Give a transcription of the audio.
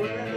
world.